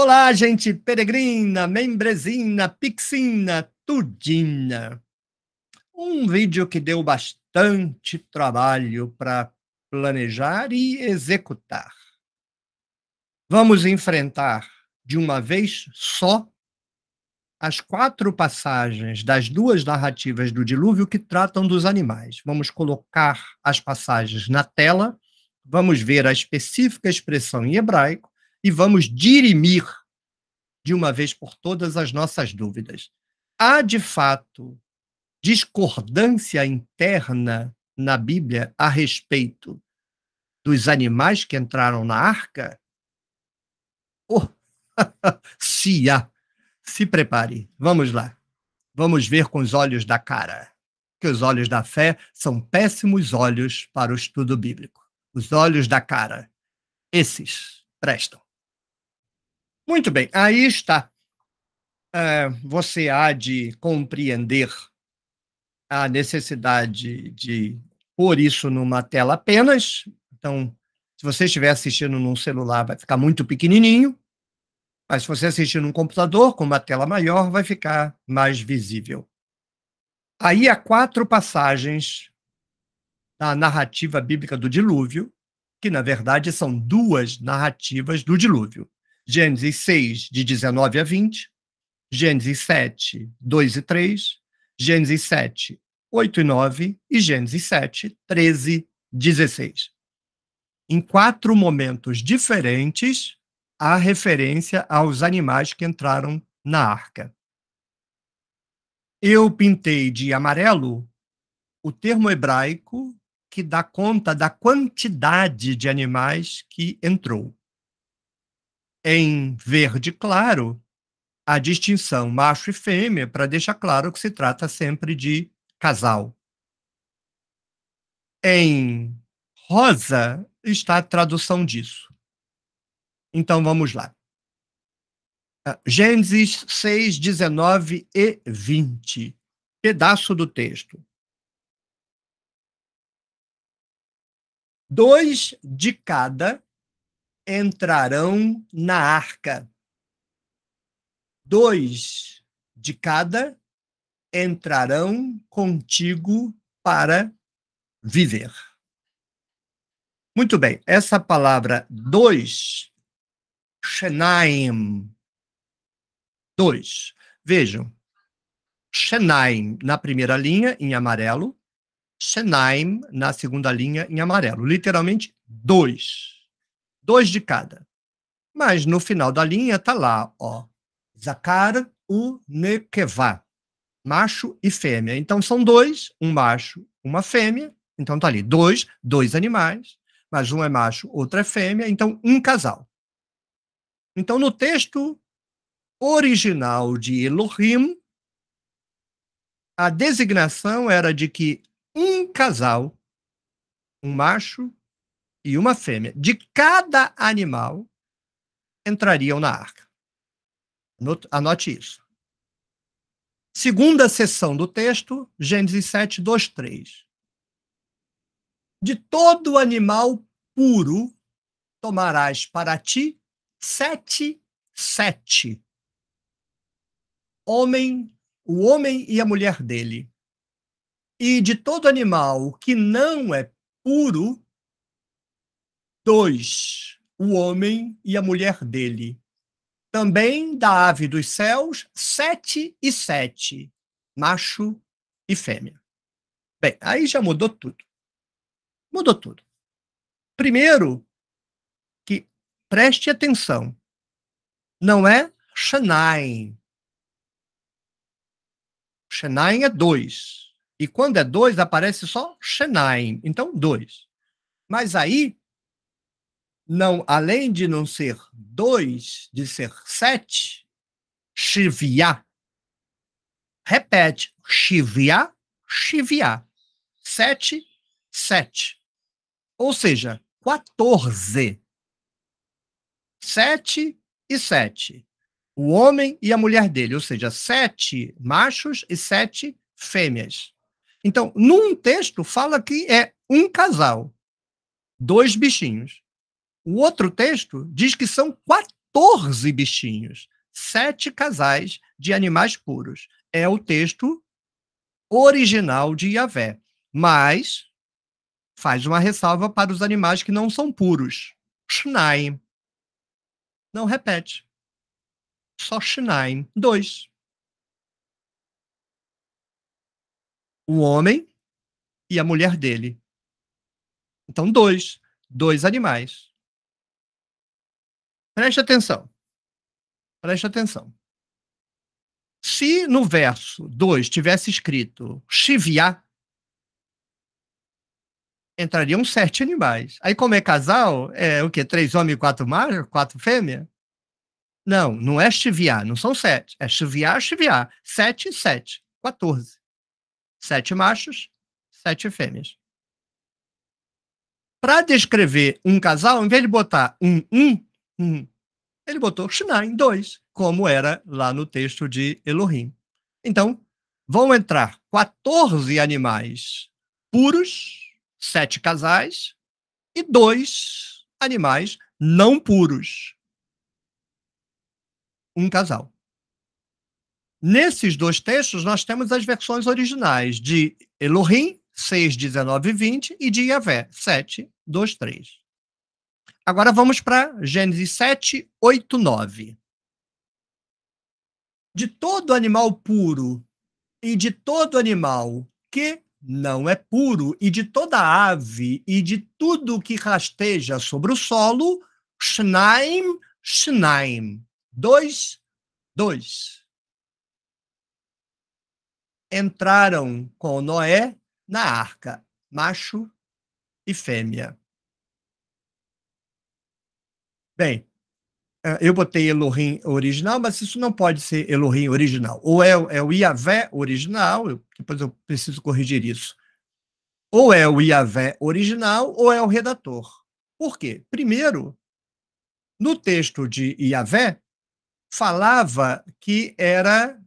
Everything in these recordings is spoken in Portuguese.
Olá, gente peregrina, membrezina, pixina, tudina. Um vídeo que deu bastante trabalho para planejar e executar. Vamos enfrentar de uma vez só as quatro passagens das duas narrativas do dilúvio que tratam dos animais. Vamos colocar as passagens na tela, vamos ver a específica expressão em hebraico e vamos dirimir de uma vez por todas as nossas dúvidas. Há, de fato, discordância interna na Bíblia a respeito dos animais que entraram na arca? Oh, se há, se prepare. Vamos lá. Vamos ver com os olhos da cara. Que os olhos da fé são péssimos olhos para o estudo bíblico. Os olhos da cara. Esses prestam. Muito bem, aí está. É, você há de compreender a necessidade de pôr isso numa tela apenas. Então, se você estiver assistindo num celular, vai ficar muito pequenininho. Mas se você assistir num computador com uma tela maior, vai ficar mais visível. Aí há quatro passagens da narrativa bíblica do dilúvio, que na verdade são duas narrativas do dilúvio. Gênesis 6, de 19 a 20, Gênesis 7, 2 e 3, Gênesis 7, 8 e 9 e Gênesis 7, 13, 16. Em quatro momentos diferentes, há referência aos animais que entraram na arca. Eu pintei de amarelo o termo hebraico que dá conta da quantidade de animais que entrou em verde claro a distinção macho e fêmea, para deixar claro que se trata sempre de casal. Em rosa está a tradução disso. Então vamos lá. Ah, Gênesis 6, 19 e 20. Pedaço do texto. Dois de cada entrarão na arca. Dois de cada entrarão contigo para viver. Muito bem, essa palavra dois, Shenaim, dois. Vejam, Shenaim na primeira linha, em amarelo, Shenaim na segunda linha, em amarelo. Literalmente, dois dois de cada. Mas no final da linha está lá, ó, Zakar u Nekevá, macho e fêmea. Então são dois, um macho, uma fêmea. Então está ali, dois, dois animais, mas um é macho, outro é fêmea, então um casal. Então no texto original de Elohim, a designação era de que um casal, um macho e uma fêmea de cada animal entrariam na arca. Anote isso. Segunda seção do texto, Gênesis 7, 2, 3. De todo animal puro tomarás para ti sete, sete. Homem, o homem e a mulher dele. E de todo animal que não é puro, Dois, o homem e a mulher dele. Também da ave dos céus, sete e sete, macho e fêmea. Bem, aí já mudou tudo. Mudou tudo. Primeiro, que preste atenção, não é Shanaim. Shanaim é dois. E quando é dois, aparece só Shanaim. Então, dois. Mas aí, não, além de não ser dois, de ser sete, Shivya. Repete, Shivya, Shivya. Sete, sete. Ou seja, 14. Sete e sete. O homem e a mulher dele, ou seja, sete machos e sete fêmeas. Então, num texto, fala que é um casal, dois bichinhos. O outro texto diz que são 14 14 bichinhos, sete casais de animais puros. É o texto original de Yahvé. Mas faz uma ressalva para os animais que não são puros. Shnaim. Não repete. Só Shnaim. Dois. O homem e a mulher dele. Então, dois. Dois animais. Preste atenção. Preste atenção. Se no verso 2 tivesse escrito Shiviá, entrariam sete animais. Aí, como é casal, é o quê? Três homens e quatro machos? Quatro fêmeas? Não, não é chiviar, não são sete. É chiviar, chiviar. Sete, sete. Quatorze. Sete machos, sete fêmeas. Para descrever um casal, em vez de botar um, um, um ele botou Shnaim, dois, como era lá no texto de Elohim. Então, vão entrar 14 animais puros, sete casais, e dois animais não puros, um casal. Nesses dois textos, nós temos as versões originais de Elohim, 6, 19 e 20, e de Yahvé, 7, 2, 3. Agora vamos para Gênesis 7, 8, 9. De todo animal puro e de todo animal que não é puro, e de toda ave e de tudo que rasteja sobre o solo, Shnaim, Shnaim. Dois, dois. Entraram com Noé na arca, macho e fêmea. Bem, eh, eu botei Elohim original, mas isso não pode ser Elohim original. Ou é, é o Iavé original, depois eu preciso corrigir isso. Ou é o Iavé original, ou é o redator. Por quê? Primeiro, no texto de Iavé, falava que era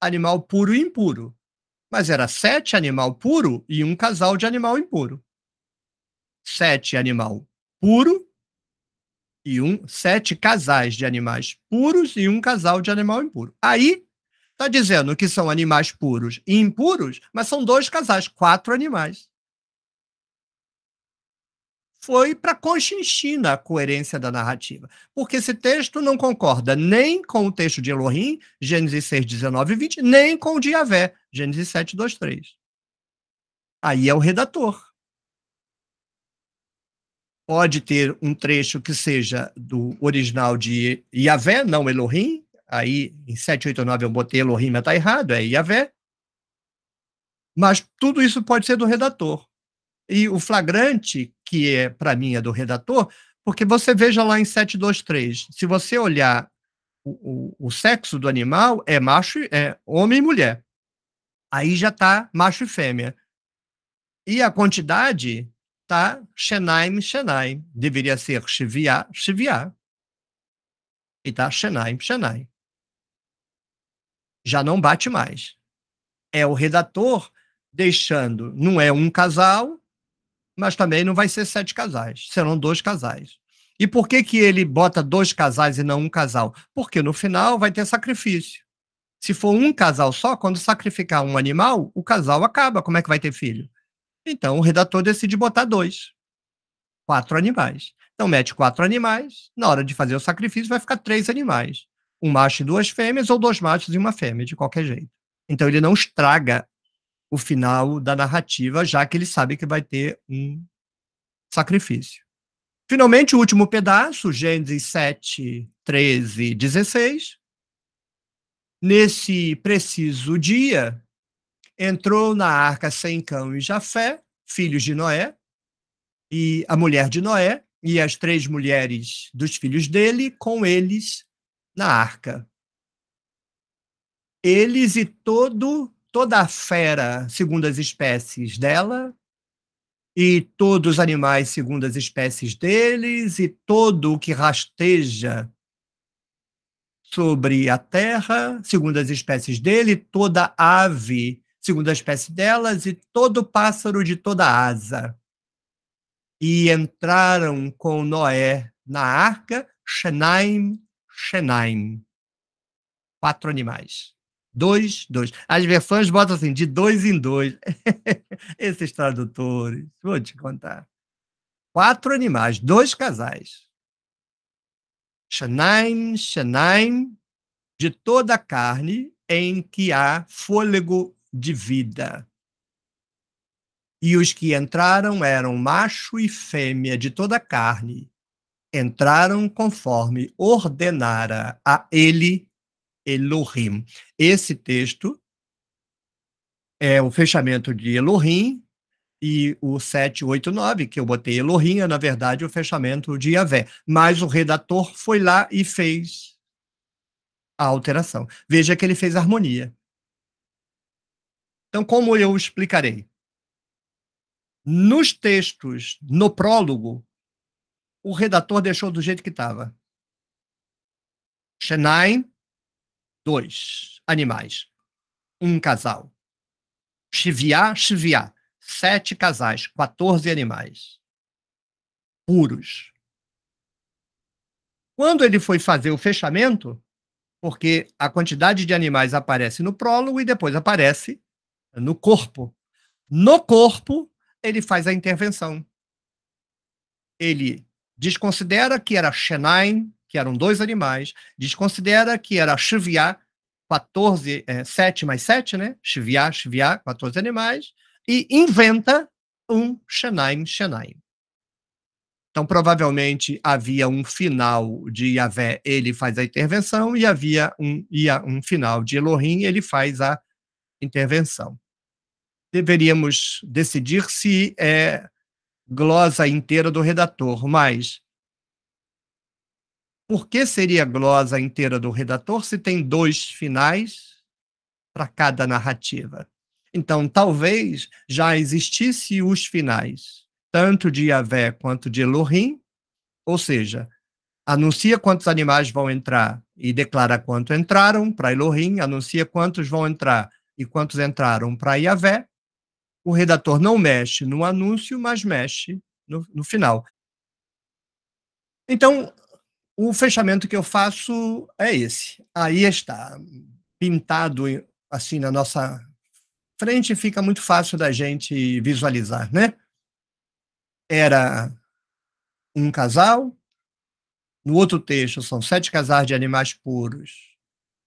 animal puro e impuro. Mas era sete animal puro e um casal de animal impuro. Sete animal puro e um sete casais de animais puros e um casal de animal impuro. Aí está dizendo que são animais puros e impuros, mas são dois casais, quatro animais. Foi para Conchinchina a coerência da narrativa, porque esse texto não concorda nem com o texto de Elohim, Gênesis 6, 19 e 20, nem com o de Yahvé, Gênesis 7, 2, 3. Aí é o redator pode ter um trecho que seja do original de Yahvé, não Elohim. Aí em 789 eu botei Elohim, mas está errado, é Yahvé. Mas tudo isso pode ser do redator. E o flagrante, que é para mim é do redator, porque você veja lá em 723, se você olhar o, o, o sexo do animal, é macho, é homem e mulher. Aí já está macho e fêmea. E a quantidade tá Shenaim, Shenaim. Deveria ser Shiviá, Shiviá. E tá Shenaim, Shenaim. Já não bate mais. É o redator deixando, não é um casal, mas também não vai ser sete casais, serão dois casais. E por que, que ele bota dois casais e não um casal? Porque no final vai ter sacrifício. Se for um casal só, quando sacrificar um animal, o casal acaba. Como é que vai ter filho? Então, o redator decide botar dois. Quatro animais. Então, mete quatro animais. Na hora de fazer o sacrifício, vai ficar três animais. Um macho e duas fêmeas, ou dois machos e uma fêmea, de qualquer jeito. Então, ele não estraga o final da narrativa, já que ele sabe que vai ter um sacrifício. Finalmente, o último pedaço, Gênesis 7, 13, 16. Nesse preciso dia, entrou na arca sem cão e Jafé, filhos de Noé, e a mulher de Noé, e as três mulheres dos filhos dele, com eles na arca. Eles e todo toda a fera segundo as espécies dela, e todos os animais segundo as espécies deles, e todo o que rasteja sobre a terra, segundo as espécies dele, toda ave segundo a espécie delas, e todo pássaro de toda asa. E entraram com Noé na arca, Shenaim, Shenaim. Quatro animais. Dois, dois. As versões botam assim, de dois em dois. Esses tradutores, vou te contar. Quatro animais, dois casais. Shanaim, Shanaim, de toda a carne em que há fôlego de vida. E os que entraram eram macho e fêmea de toda carne. Entraram conforme ordenara a ele Elohim. Esse texto é o fechamento de Elohim e o 789, que eu botei Elohim, é na verdade o fechamento de Yahvé. Mas o redator foi lá e fez a alteração. Veja que ele fez harmonia. Então, como eu explicarei? Nos textos, no prólogo, o redator deixou do jeito que estava. Shenaim, dois animais, um casal. Shiviá, Shiviá, sete casais, 14 animais. Puros. Quando ele foi fazer o fechamento, porque a quantidade de animais aparece no prólogo e depois aparece no corpo. No corpo, ele faz a intervenção. Ele desconsidera que era Shenaim, que eram dois animais, desconsidera que era Shiviá, 14, é, 7 mais 7, né? Shiviá, Shiviá, 14 animais, e inventa um Shenaim, Shenaim. Então, provavelmente, havia um final de Yahvé, ele faz a intervenção, e havia um, um final de Elohim, ele faz a intervenção. Deveríamos decidir se é glosa inteira do redator, mas por que seria glosa inteira do redator se tem dois finais para cada narrativa? Então, talvez já existisse os finais, tanto de Yahvé quanto de Elohim, ou seja, anuncia quantos animais vão entrar e declara quanto entraram para Elohim, anuncia quantos vão entrar e quantos entraram para Yahvé. O redator não mexe no anúncio, mas mexe no, no final. Então, o fechamento que eu faço é esse. Aí está, pintado assim na nossa frente, fica muito fácil da gente visualizar, né? Era um casal, no outro texto são sete casais de animais puros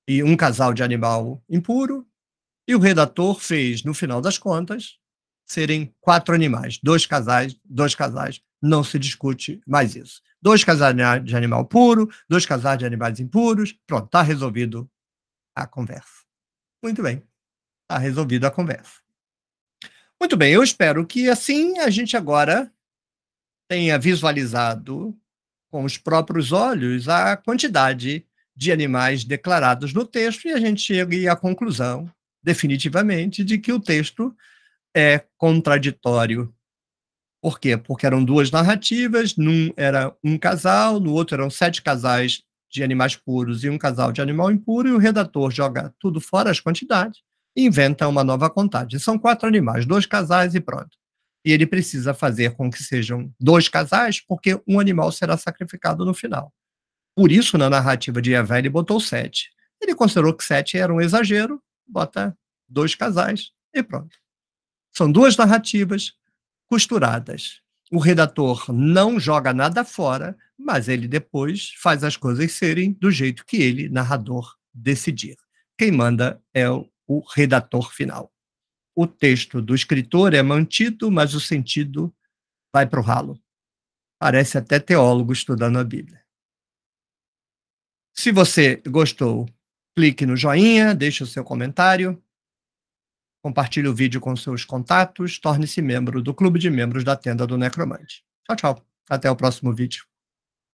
e um casal de animal impuro, e o redator fez, no final das contas, serem quatro animais, dois casais, dois casais, não se discute mais isso dois casais de animal puro, dois casais de animais impuros, pronto, está resolvido a conversa. Muito bem, está resolvida a conversa. Muito bem, eu espero que assim a gente agora tenha visualizado com os próprios olhos a quantidade de animais declarados no texto e a gente chegue à conclusão, definitivamente, de que o texto é contraditório por quê? Porque eram duas narrativas, num era um casal, no outro eram sete casais de animais puros e um casal de animal impuro, e o redator joga tudo fora as quantidades e inventa uma nova contagem. São quatro animais, dois casais e pronto. E ele precisa fazer com que sejam dois casais, porque um animal será sacrificado no final. Por isso, na narrativa de Evé, ele botou sete. Ele considerou que sete era um exagero, bota dois casais e pronto. São duas narrativas, costuradas. O redator não joga nada fora, mas ele depois faz as coisas serem do jeito que ele, narrador, decidir. Quem manda é o, redator final. O texto do escritor é mantido, mas o sentido vai para o ralo. Parece até teólogo estudando a Bíblia. Se você gostou, clique no joinha, deixe o seu comentário compartilhe o vídeo com seus contatos, torne-se membro do clube de membros da tenda do Necromante. Tchau, tchau. Até o próximo vídeo.